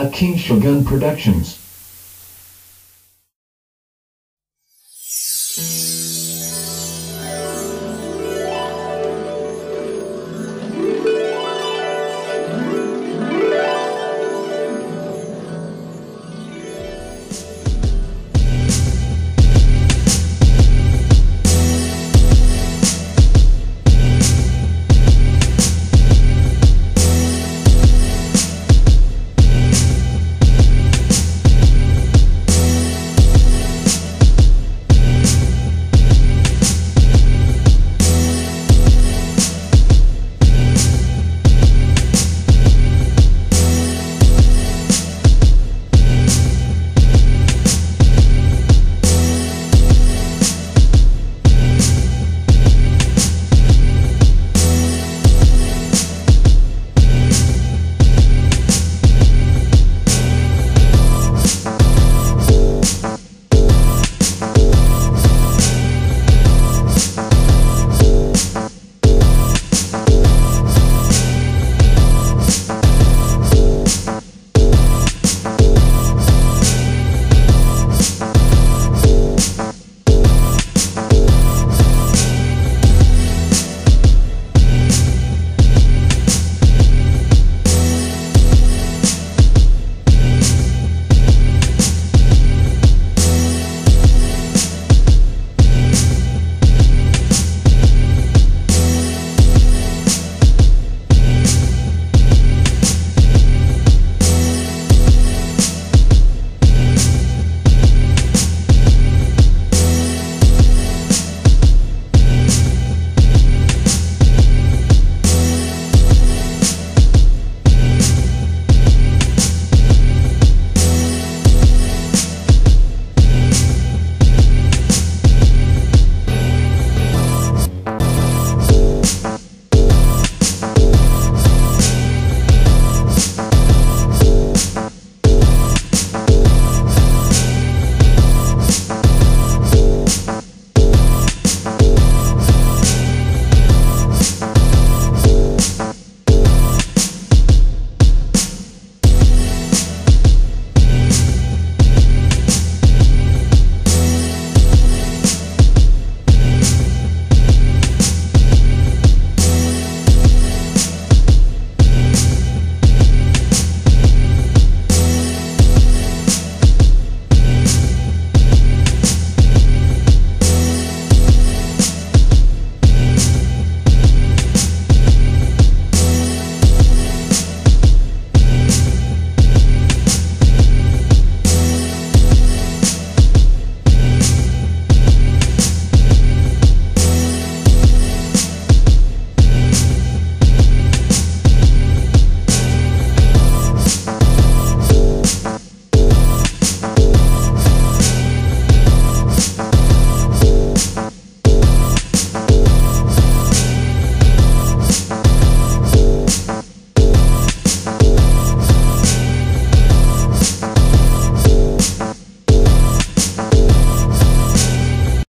A King Shogun Productions.